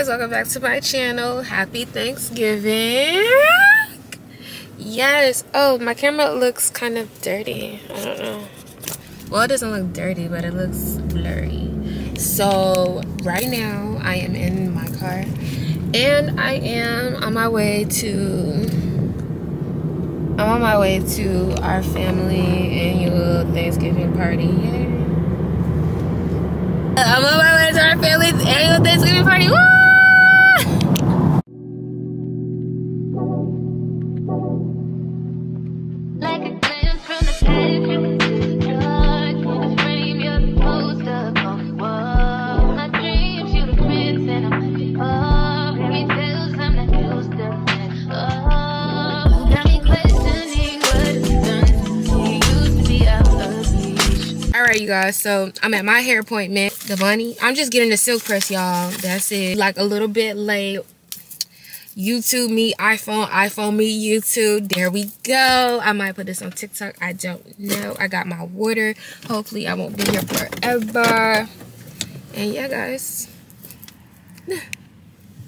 Guys, welcome back to my channel. Happy Thanksgiving. Yes. Oh, my camera looks kind of dirty. I don't know. Well, it doesn't look dirty, but it looks blurry. So, right now, I am in my car. And I am on my way to... I'm on my way to our family annual Thanksgiving party. Yay. I'm on my way to our family's annual Thanksgiving party. Woo! All right, you guys. So I'm at my hair appointment. The bunny. I'm just getting the silk press, y'all. That's it. Like a little bit late. YouTube me, iPhone, iPhone me, YouTube. There we go. I might put this on TikTok. I don't know. I got my water. Hopefully, I won't be here forever. And yeah, guys.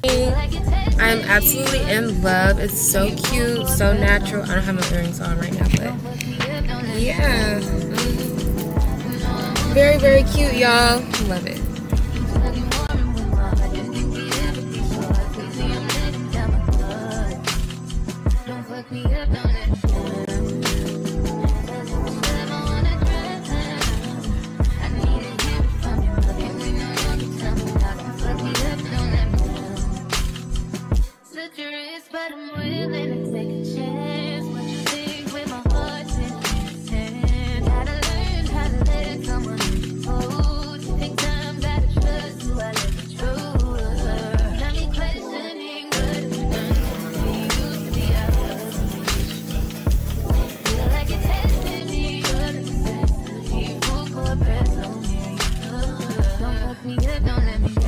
I'm absolutely in love. It's so cute, so natural. I don't have my earrings on right now, but yeah. Very, very cute, y'all. Love it. Me up, me up, don't let me